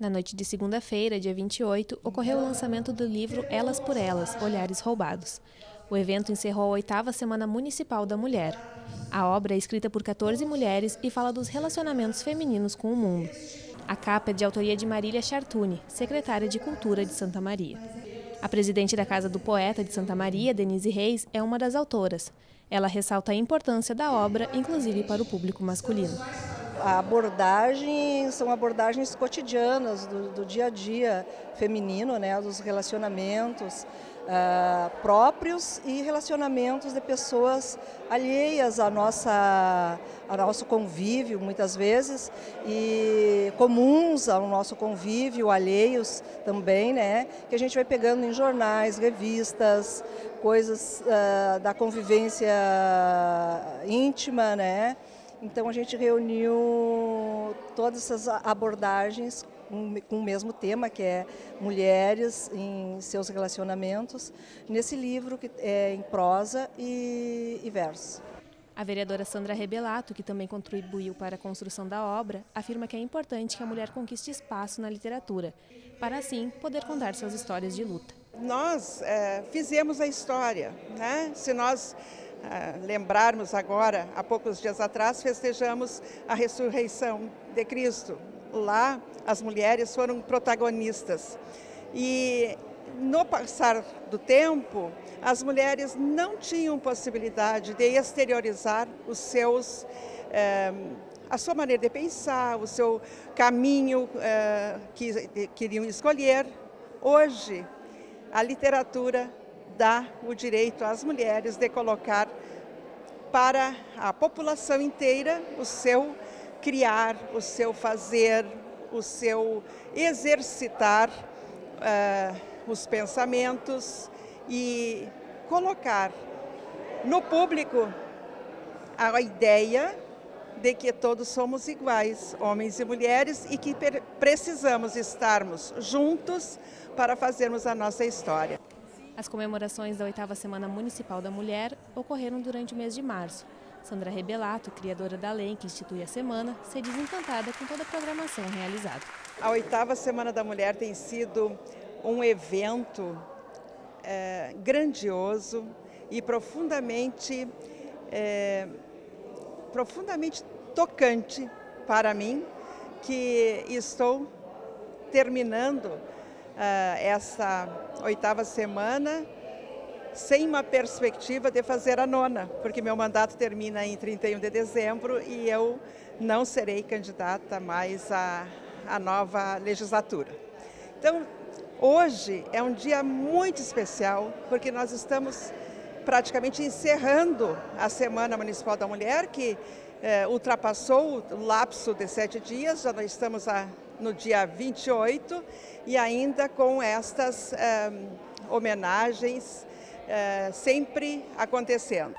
Na noite de segunda-feira, dia 28, ocorreu o lançamento do livro Elas por Elas Olhares Roubados. O evento encerrou a oitava Semana Municipal da Mulher. A obra é escrita por 14 mulheres e fala dos relacionamentos femininos com o mundo. A capa é de autoria de Marília Chartuni, secretária de Cultura de Santa Maria. A presidente da Casa do Poeta de Santa Maria, Denise Reis, é uma das autoras. Ela ressalta a importância da obra, inclusive para o público masculino a abordagem são abordagens cotidianas do, do, dia a dia feminino, né, dos relacionamentos uh, próprios e relacionamentos de pessoas alheias à nossa, ao nosso convívio, muitas vezes, e comuns ao nosso convívio, alheios também, né, que a gente vai pegando em jornais, revistas, coisas uh, da convivência íntima, né, então a gente reuniu todas essas abordagens com o mesmo tema, que é mulheres em seus relacionamentos, nesse livro que é em prosa e, e verso. A vereadora Sandra Rebelato, que também contribuiu para a construção da obra, afirma que é importante que a mulher conquiste espaço na literatura, para assim poder contar suas histórias de luta. Nós é, fizemos a história, né? Se nós lembrarmos agora, há poucos dias atrás, festejamos a ressurreição de Cristo. Lá, as mulheres foram protagonistas. E no passar do tempo, as mulheres não tinham possibilidade de exteriorizar os seus, eh, a sua maneira de pensar, o seu caminho eh, que queriam escolher. Hoje, a literatura dá o direito às mulheres de colocar para a população inteira o seu criar, o seu fazer, o seu exercitar uh, os pensamentos e colocar no público a ideia de que todos somos iguais, homens e mulheres, e que precisamos estarmos juntos para fazermos a nossa história. As comemorações da oitava Semana Municipal da Mulher ocorreram durante o mês de março. Sandra Rebelato, criadora da lei que institui a semana, se diz encantada com toda a programação realizada. A oitava Semana da Mulher tem sido um evento é, grandioso e profundamente, é, profundamente tocante para mim, que estou terminando essa oitava semana sem uma perspectiva de fazer a nona, porque meu mandato termina em 31 de dezembro e eu não serei candidata mais à, à nova legislatura. Então, hoje é um dia muito especial, porque nós estamos praticamente encerrando a Semana Municipal da Mulher, que eh, ultrapassou o lapso de sete dias, já nós estamos a no dia 28 e ainda com estas eh, homenagens eh, sempre acontecendo.